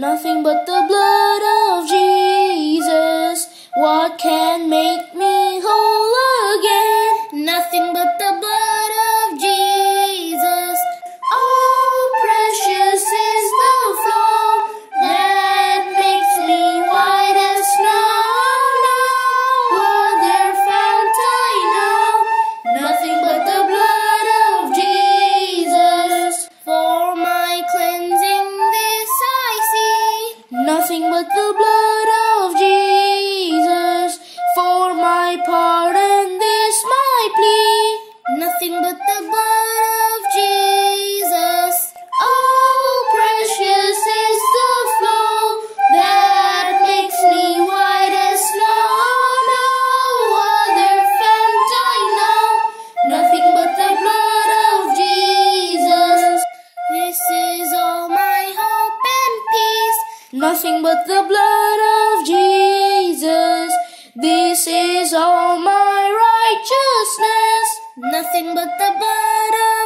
Nothing but the blood. nothing but the blood of Jesus for my pardon. This my plea, nothing but the blood. Nothing but the blood of Jesus. This is all my righteousness. Nothing but the blood of